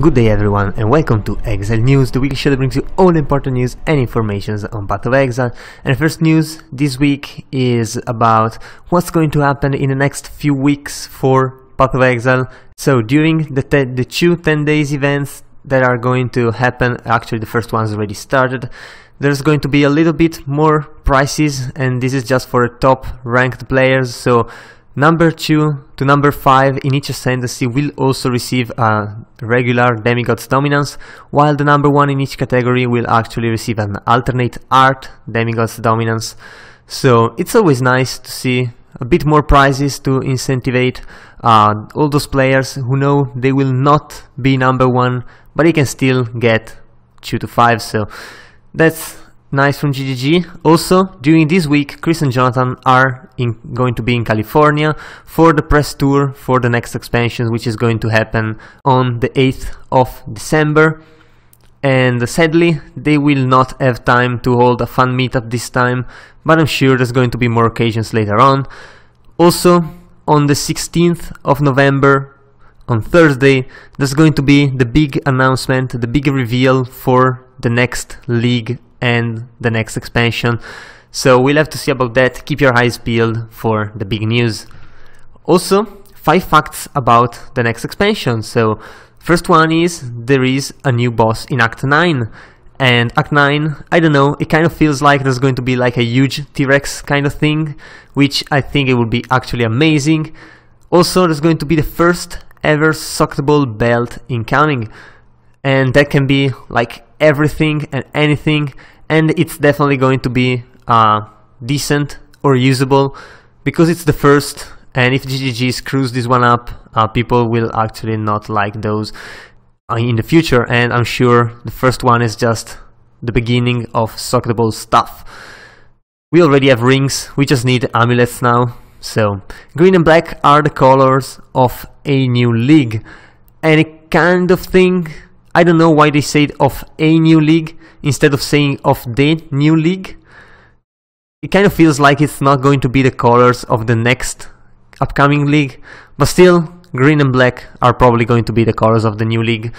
Good day everyone and welcome to Exile News, the weekly show that brings you all important news and information on Path of Exile. And first news this week is about what's going to happen in the next few weeks for Path of Exile. So during the, the two 10 days events that are going to happen, actually the first one's already started, there's going to be a little bit more prices and this is just for top ranked players. So Number 2 to number 5 in each ascendancy will also receive a regular demigod's dominance, while the number 1 in each category will actually receive an alternate art demigod's dominance. So it's always nice to see a bit more prizes to incentivize uh, all those players who know they will not be number 1, but they can still get 2 to 5, so that's Nice from GGG. Also, during this week, Chris and Jonathan are in, going to be in California for the press tour for the next expansion, which is going to happen on the 8th of December. And sadly, they will not have time to hold a fun meetup this time, but I'm sure there's going to be more occasions later on. Also, on the 16th of November, on Thursday, there's going to be the big announcement, the big reveal for the next league and the next expansion. So we'll have to see about that. Keep your eyes peeled for the big news. Also, five facts about the next expansion. So, first one is there is a new boss in Act 9. And Act 9, I don't know, it kind of feels like there's going to be like a huge T-Rex kind of thing, which I think it would be actually amazing. Also, there's going to be the first ever socketable belt incoming. And that can be like everything and anything and it's definitely going to be uh, decent or usable because it's the first and if GGG screws this one up uh, people will actually not like those uh, in the future and I'm sure the first one is just the beginning of socketable stuff. We already have rings, we just need amulets now. So, green and black are the colors of a new league. Any kind of thing I don't know why they said of a new league instead of saying of the new league. It kind of feels like it's not going to be the colors of the next upcoming league, but still, green and black are probably going to be the colors of the new league,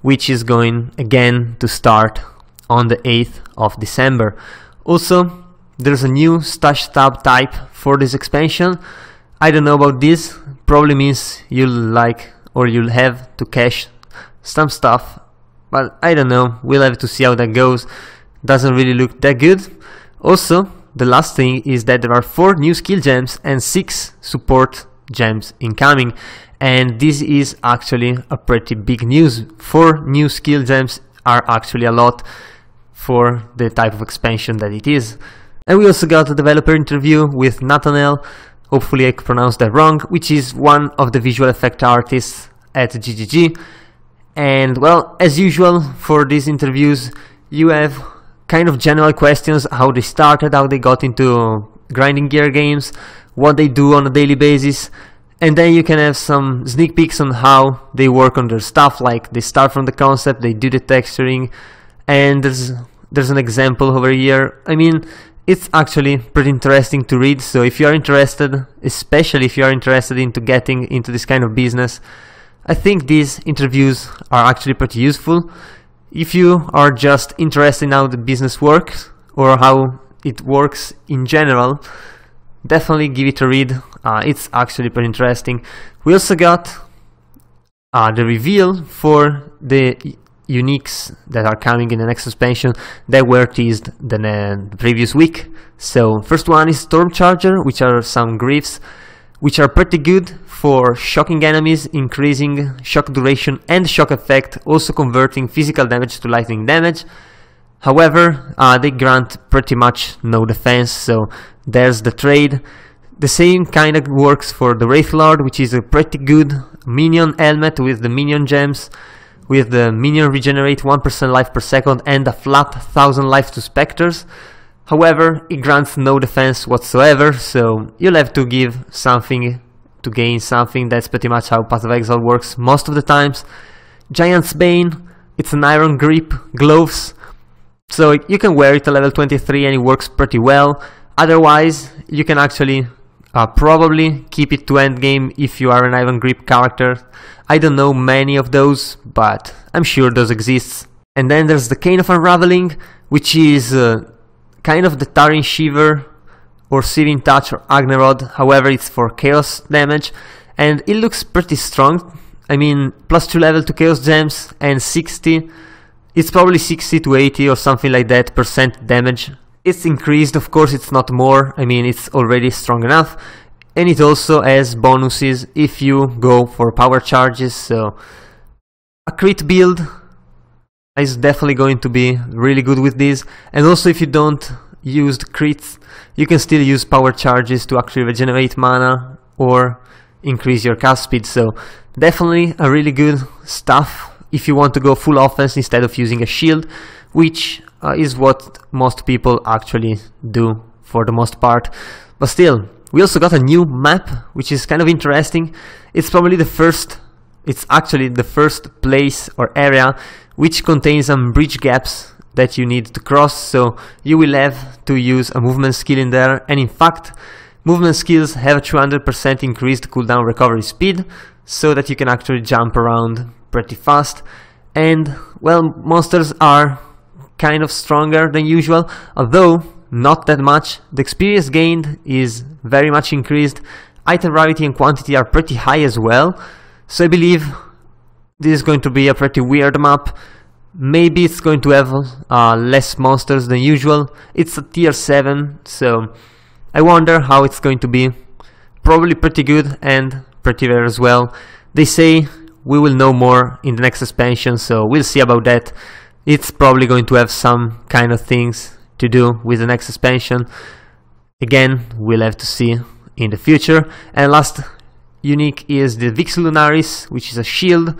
which is going again to start on the 8th of December. Also, there's a new stash tab type for this expansion. I don't know about this, probably means you'll like or you'll have to cache some stuff, but I don't know, we'll have to see how that goes. Doesn't really look that good. Also, the last thing is that there are 4 new skill gems and 6 support gems incoming. And this is actually a pretty big news. 4 new skill gems are actually a lot for the type of expansion that it is. And we also got a developer interview with Natanel, hopefully I pronounced that wrong, which is one of the visual effect artists at GGG. And well, as usual for these interviews, you have kind of general questions, how they started, how they got into grinding gear games, what they do on a daily basis, and then you can have some sneak peeks on how they work on their stuff, like they start from the concept, they do the texturing, and there's there's an example over here. I mean, it's actually pretty interesting to read, so if you are interested, especially if you are interested into getting into this kind of business, I think these interviews are actually pretty useful. If you are just interested in how the business works or how it works in general, definitely give it a read. Uh, it's actually pretty interesting. We also got uh, the reveal for the uniques that are coming in the next expansion that were teased the, the previous week. So first one is storm charger which are some glyphs which are pretty good for shocking enemies, increasing shock duration and shock effect, also converting physical damage to lightning damage. However, uh, they grant pretty much no defense, so there's the trade. The same kind of works for the Wraith Lord, which is a pretty good minion helmet with the minion gems, with the minion regenerate 1% life per second and a flat 1000 life to specters. However, it grants no defense whatsoever, so you'll have to give something to gain something. That's pretty much how Path of Exile works most of the times. Giant's Bane, it's an iron grip, gloves, so you can wear it at level 23 and it works pretty well. Otherwise, you can actually Uh, probably keep it to endgame if you are an iron Grip character. I don't know many of those, but I'm sure those exist. And then there's the Cane of Unraveling, which is uh, kind of the Taryn's Shiver or Searing Touch or Agnerod, however it's for chaos damage, and it looks pretty strong. I mean, plus 2 level to chaos gems and 60, it's probably 60 to 80 or something like that percent damage. It's increased, of course it's not more, I mean it's already strong enough, and it also has bonuses if you go for power charges, so a crit build is definitely going to be really good with this, and also if you don't use the crits, you can still use power charges to actually regenerate mana or increase your cast speed, so definitely a really good stuff if you want to go full offense instead of using a shield, which uh, is what most people actually do for the most part. But still, we also got a new map, which is kind of interesting. It's probably the first, it's actually the first place or area which contains some bridge gaps that you need to cross, so you will have to use a movement skill in there, and in fact, movement skills have a 200% increased cooldown recovery speed, so that you can actually jump around pretty fast, and, well, monsters are kind of stronger than usual, although not that much. The experience gained is very much increased, item rarity and quantity are pretty high as well, so I believe this is going to be a pretty weird map. Maybe it's going to have uh, less monsters than usual. It's a tier 7, so I wonder how it's going to be. Probably pretty good and pretty rare as well. They say we will know more in the next expansion, so we'll see about that. It's probably going to have some kind of things to do with the next expansion. Again, we'll have to see in the future. And last unique is the Vix Lunaris, which is a shield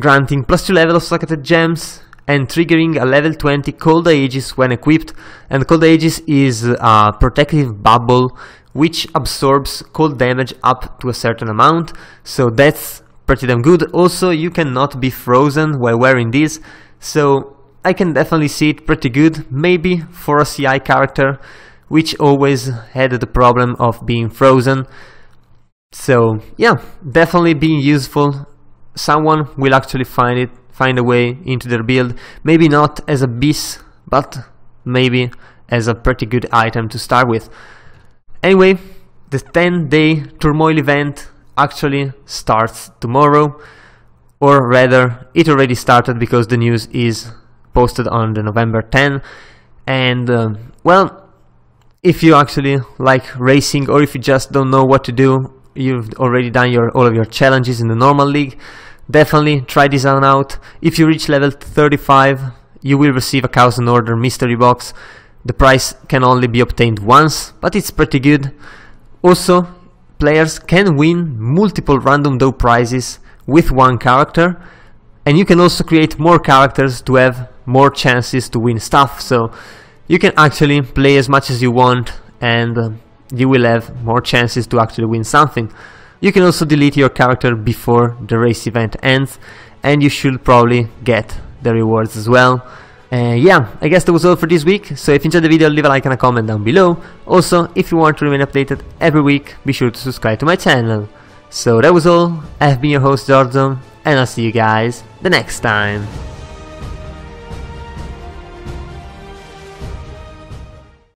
granting plus 2 level of socketed gems and triggering a level 20 Cold Aegis when equipped. And Cold Aegis is a protective bubble which absorbs cold damage up to a certain amount. So that's pretty damn good. Also you cannot be frozen while wearing this. So I can definitely see it pretty good maybe for a CI character which always had the problem of being frozen. So yeah definitely being useful someone will actually find it, find a way into their build. Maybe not as a bis, but maybe as a pretty good item to start with. Anyway, the 10 day turmoil event actually starts tomorrow, or rather, it already started because the news is posted on the November 10. And uh, well, if you actually like racing, or if you just don't know what to do, you've already done your all of your challenges in the normal league, definitely try this one out. If you reach level 35, you will receive a Chaos and Order mystery box. The price can only be obtained once, but it's pretty good. Also, players can win multiple random dough prizes with one character, and you can also create more characters to have more chances to win stuff, so you can actually play as much as you want and uh, you will have more chances to actually win something. You can also delete your character before the race event ends and you should probably get the rewards as well. Uh, yeah, I guess that was all for this week, so if you enjoyed the video leave a like and a comment down below. Also, if you want to remain updated every week, be sure to subscribe to my channel. So that was all, I've been your host Jordan, and I'll see you guys the next time.